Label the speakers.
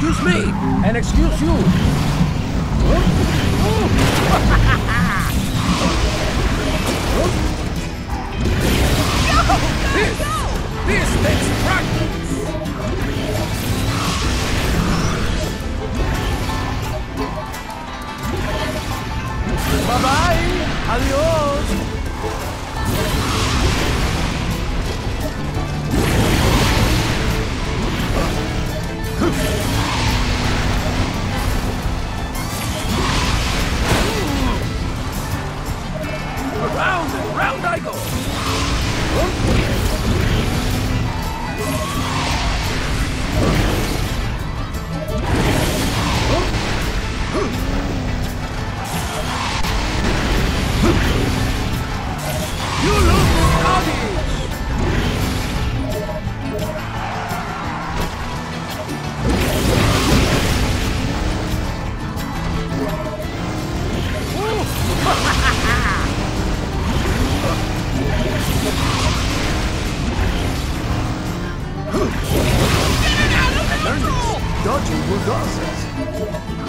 Speaker 1: excuse me, and excuse you. this, this takes practice. Bye-bye. Adios. marching it.